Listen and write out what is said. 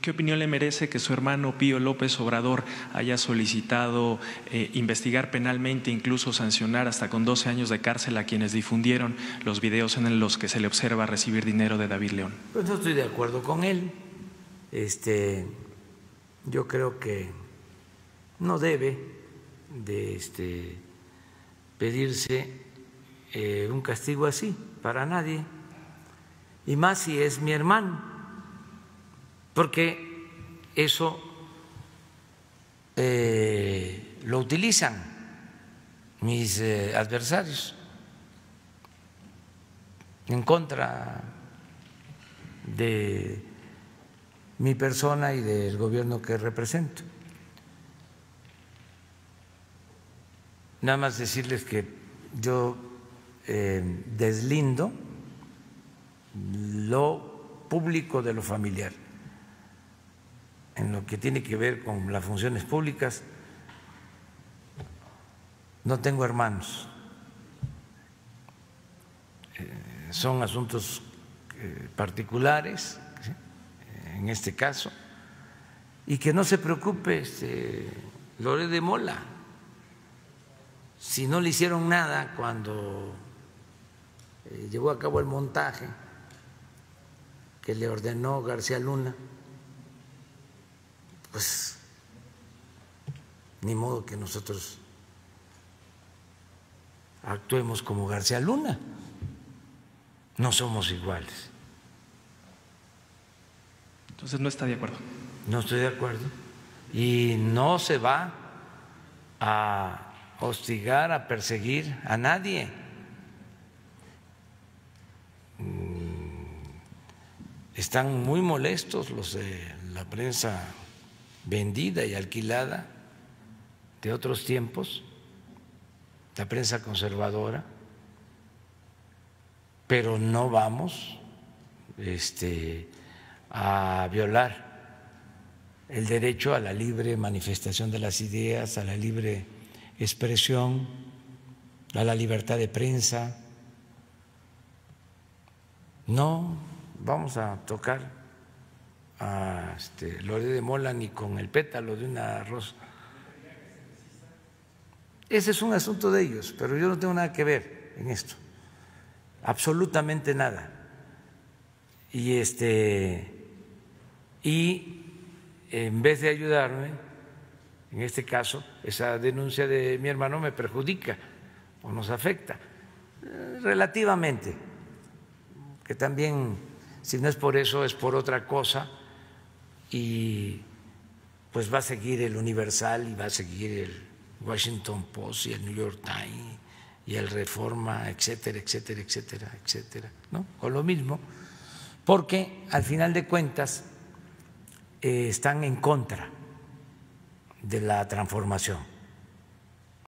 ¿Qué opinión le merece que su hermano Pío López Obrador haya solicitado eh, investigar penalmente, incluso sancionar hasta con 12 años de cárcel a quienes difundieron los videos en los que se le observa recibir dinero de David León? Pues no estoy de acuerdo con él. Este, yo creo que no debe de este, pedirse eh, un castigo así para nadie, y más si es mi hermano porque eso eh, lo utilizan mis eh, adversarios en contra de mi persona y del gobierno que represento. Nada más decirles que yo eh, deslindo lo público de lo familiar en lo que tiene que ver con las funciones públicas, no tengo hermanos. Eh, son asuntos eh, particulares, en este caso, y que no se preocupe este, Lore de Mola, si no le hicieron nada cuando eh, llevó a cabo el montaje que le ordenó García Luna pues ni modo que nosotros actuemos como García Luna. No somos iguales. Entonces no está de acuerdo. No estoy de acuerdo. Y no se va a hostigar, a perseguir a nadie. Mm, están muy molestos los de la prensa vendida y alquilada de otros tiempos, la prensa conservadora, pero no vamos este, a violar el derecho a la libre manifestación de las ideas, a la libre expresión, a la libertad de prensa. No vamos a tocar a este, Lore de Mola ni con el pétalo de una rosa. Ese es un asunto de ellos, pero yo no tengo nada que ver en esto, absolutamente nada. Y este y en vez de ayudarme, en este caso, esa denuncia de mi hermano me perjudica o nos afecta eh, relativamente, que también si no es por eso es por otra cosa y pues va a seguir el Universal y va a seguir el Washington Post y el New York Times y el Reforma, etcétera, etcétera, etcétera, etcétera, ¿no? Con lo mismo, porque al final de cuentas eh, están en contra de la transformación